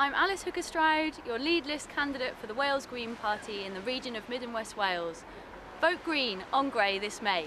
I'm Alice Hooker-Stroud, your lead list candidate for the Wales Green Party in the region of Mid and West Wales. Vote Green on Grey this May.